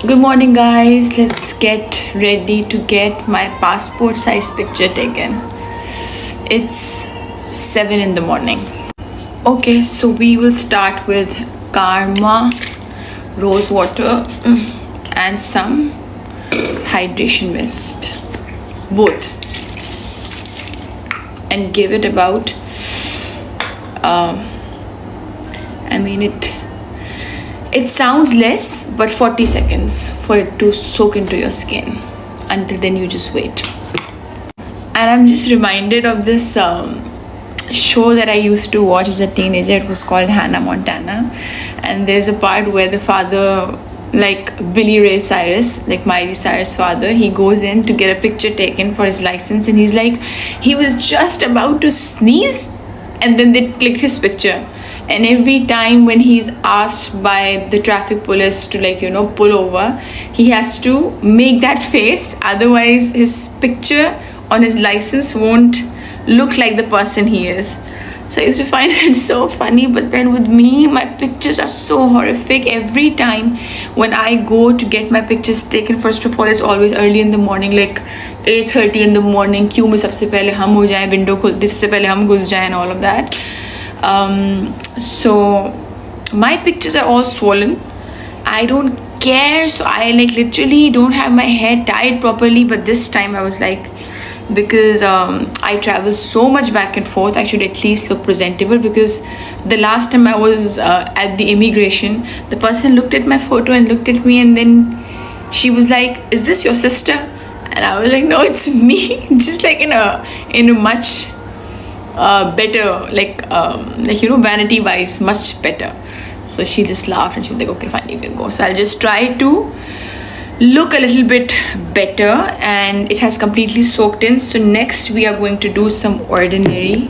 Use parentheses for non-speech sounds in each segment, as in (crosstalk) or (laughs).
Good morning, guys. Let's get ready to get my passport size picture taken. It's 7 in the morning. Okay, so we will start with Karma rose water mm, and some hydration mist. Both. And give it about, um, I mean, it it sounds less but 40 seconds for it to soak into your skin. Until then you just wait. And i'm just reminded of this um, show that i used to watch as a teenager. It was called hannah montana. And there's a part where the father like billy ray cyrus like miley cyrus father he goes in to get a picture taken for his license. And he's like he was just about to sneeze and then they clicked his picture and every time when he's asked by the traffic police to like you know pull over he has to make that face otherwise his picture on his license won't look like the person he is so I used to find (laughs) it so funny. But then with me, my pictures are so horrific. Every time when I go to get my pictures taken, first of all, it's always early in the morning, like 8.30 in the morning. Queue mein sabse pehle hum ho jaye, window khulte sabse pehle hum ghus jaye and all of that um, so my pictures are all swollen. I don't care. So i like literally don't have my hair tied properly but this time i was like because um, I travel so much back and forth I should at least look presentable because the last time I was uh, at the immigration the person looked at my photo and looked at me and then she was like is this your sister? And I was like no it's me. (laughs) Just like in a in a much uh, better like um, like you know vanity wise much better so she just laughed and she was like okay fine you can go so i'll just try to look a little bit better and it has completely soaked in so next we are going to do some ordinary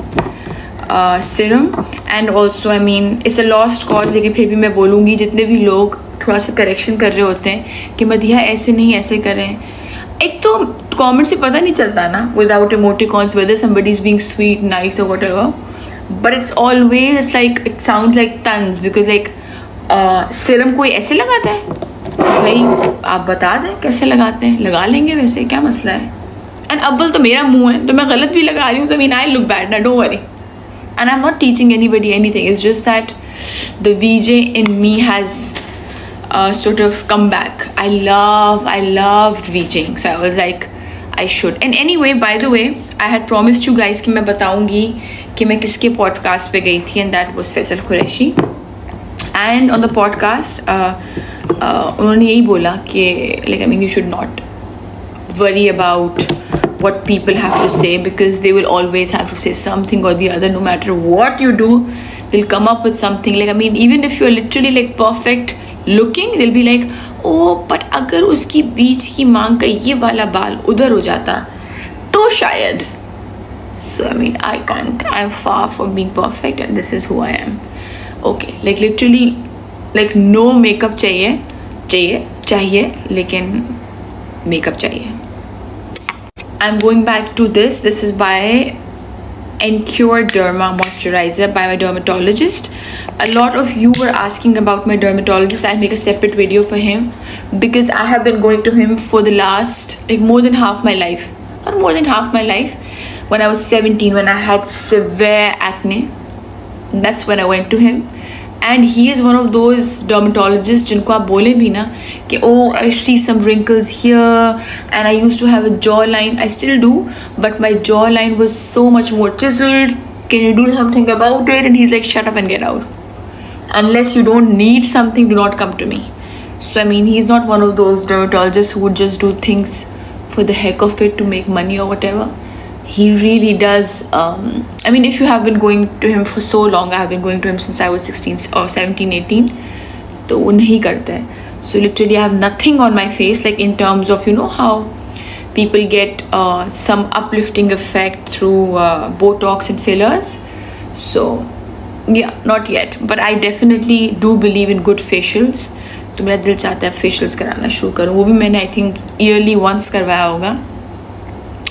uh, serum and also I mean it's a lost cause लेकिन फिर भी मैं बोलूँगी जितने भी लोग थोड़ा सा करेक्शन कर रहे होते हैं कि मदिया ऐसे नहीं ऐसे करें एक तो कमेंट से पता नहीं चलता ना without emoticons, whether somebody is being sweet, nice or whatever. But it's always, it's like it sound like tons because like serum कोई ऐसे लगाता है? भाई, आप बता दें कैसे लगाते हैं? लगा लेंगे वैसे, क्या मसला है? एंड अव्वल तो मेरा मुँह है तो मैं गलत भी लगा रही हूँ तो मीन आई लुक बैड ना dough worry and I am not teaching anybody anything is just that the VJ in me has uh, sort of come back. I love, I loved VJing. So I was like, I should. And anyway, by the way, I had promised you guys कि मैं बताऊंगी कि मैं किसके podcast पे गई थी and that was Faisal Qureshi. And on the podcast, uh, uh, उन्होंने यही बोला कि like I mean you should not worry about what people have to say because they will always have to say something or the other no matter what you do they'll come up with something like i mean even if you're literally like perfect looking दिल भी like oh but अगर उसकी बीच की मांग का ये वाला बाल उधर हो जाता तो शायद so I mean I can't I am far for being perfect and this is who I am okay like literally like no makeup चाहिए चाहिए चाहिए, लेकिन मेकअप चाहिए. I am going back to this this is by Encure Derma Moisturizer by my dermatologist. A lot of you were asking about my dermatologist. I'll make a separate video for him because I have been going to him for the last like more than half my life. Not more than half my life. When I was 17, when I had severe acne, that's when I went to him. And he is one of those dermatologists जिनको आप बोले भी ना कि oh I see some wrinkles here and I used to have a jawline I still do but my jawline was so much more chiseled can you do something about it and he's like shut up and get out unless you don't need something do not come to me so I mean he's not one of those dermatologists who would just do things for the heck of it to make money or whatever he really does um, i mean if you have been going to him for so long i have been going to him since i was 16 or 17 18 तो वो नहीं करता है so literally i have nothing on my face like in terms of you know how people get uh, some uplifting effect through uh, botox and fillers so yeah not yet but i definitely do believe in good facials तो मेरा दिल चाहता है facials कराना शुरू करूँ वो भी मैंने आई थिंक ईयरली वंस करवाया होगा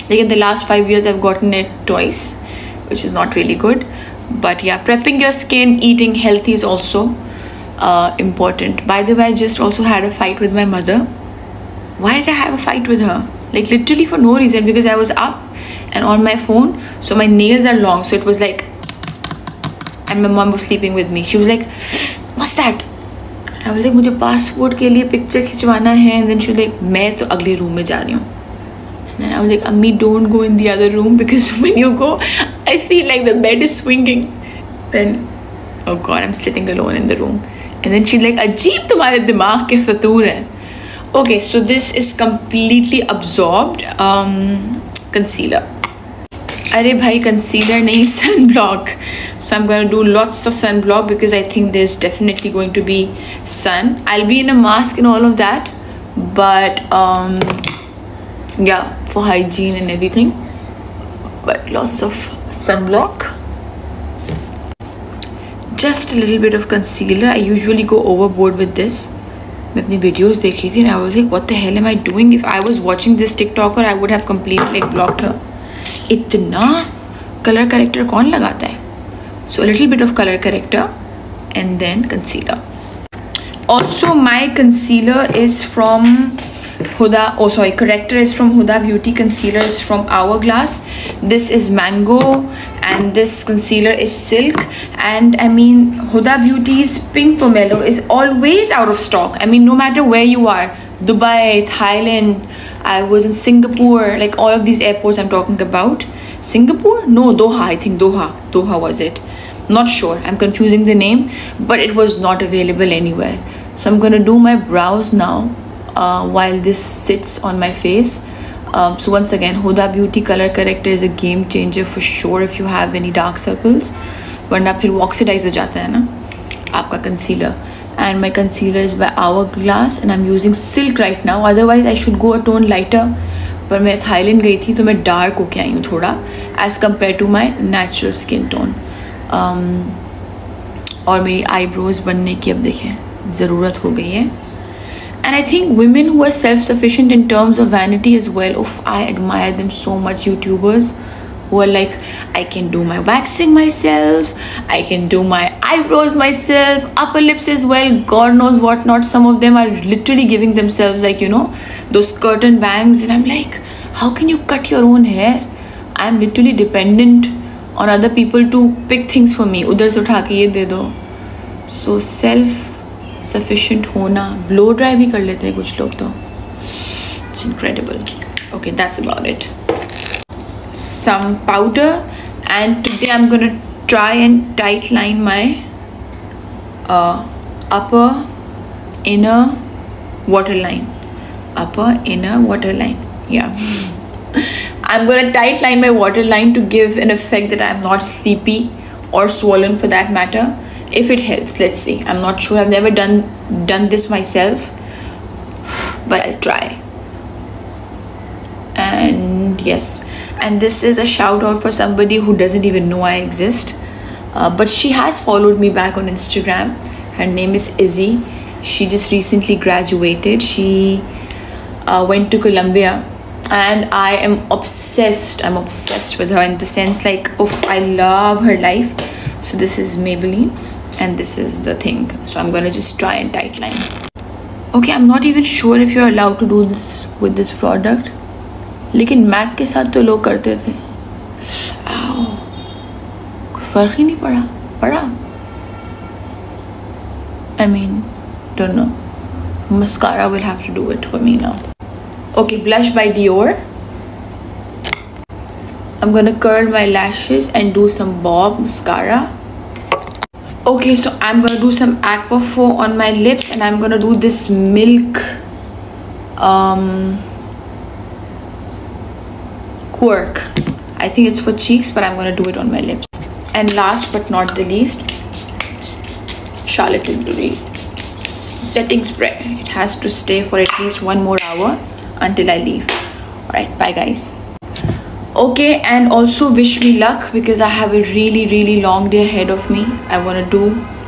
like in the last five years i've gotten it twice which is not really good but yeah prepping your skin eating healthy is also uh, important. By the way, I just also had a fight with my mother. Why did I have a fight with her? Like literally for no reason because I was up and on my phone. So my nails are long. So it was like, and my mom was sleeping with me. She was like, what's that? I was like, मुझे passport के लिए picture खिंचवाना है. And then she was like, मैं तो अगले room में जा रही हूँ. And then I was like, Ammi, don't go in the other room because (laughs) when you go, I feel like the bed is swinging. Then, oh God, I'm sitting alone in the room. And then she's like, अजीब तुम्हारे दिमाग के फतूर हैं. Okay, so this is completely absorbed um, concealer. अरे भाई concealer नहीं sunblock. So I'm gonna do lots of sunblock because I think there's definitely going to be sun. I'll be in a mask and all of that, but um, yeah, for hygiene and everything. But lots of sunblock. Just a little bit of concealer. I usually go overboard with this. मैं अपनी videos देख रही थी I was like what the hell am I doing if I was watching this TikTok और I would have complete like block her इतना colour corrector कौन लगाता है? So little bit of colour corrector and then concealer also my concealer is from Huda, oh sorry, corrector is from Huda Beauty, concealer is from Hourglass. This is Mango and this concealer is Silk. And I mean, Huda Beauty's Pink Pomelo is always out of stock. I mean, no matter where you are, Dubai, Thailand, I was in Singapore, like all of these airports I'm talking about. Singapore? No, Doha, I think Doha. Doha was it. Not sure, I'm confusing the name, but it was not available anywhere. So I'm gonna do my brows now uh, while this sits on my face um, so once again Huda Beauty color corrector is a game changer for sure if you have any dark circles वरना फिर oxidize हो जाता है ना आपका concealer and my concealer is by Hourglass and I'm using silk right now otherwise I should go a tone lighter पर मैं Thailand गई थी तो मैं डार्क होके आई हूँ थोड़ा as compare to my natural skin tone और मेरी आईब्रोज बनने की अब देखें ज़रूरत हो गई है and i think women who are self-sufficient in terms of vanity as well oh i admire them so much youtubers who are like i can do my waxing myself i can do my eyebrows myself upper lips as well god knows what not. Some of them are literally giving themselves like you know those curtain bangs and i'm like how can you cut your own hair? I'm literally dependent on other people to pick things for me. utha ke ye so self sufficient होना blow dry भी कर लेते हैं कुछ लोग तो। It's incredible okay that's about it some powder and today I am going to try and tight line my upper inner water line upper inner water line या I am going to tight line my water line to give an effect that I am not sleepy और swollen for that matter if it helps let's see. I'm not sure. I've never done done this myself but i'll try. And yes. And this is a shout out for somebody who doesn't even know i exist. Uh, but she has followed me back on instagram. Her name is izzy. She just recently graduated. She uh, went to columbia and i am obsessed. I'm obsessed with her in the sense like oh i love her life. So this is maybelline and this is the thing so i'm gonna just try and tight line okay i'm not even sure if you're allowed to do this with this product लेकिन MAC के साथ तो लोग करते थे कोई फ़र्क ही नहीं पड़ा पड़ा I mean don't know mascara will have to do it for me now okay blush by Dior I'm gonna curl my lashes and do some bob mascara okay so i'm gonna do some aquaphor on my lips and i'm gonna do this milk um quirk. I think it's for cheeks but i'm gonna do it on my lips. And last but not the least charlotte tilbury setting spray. It has to stay for at least one more hour until i leave. All right bye guys okay and also wish me luck because i have a really really long day ahead of me. I want to do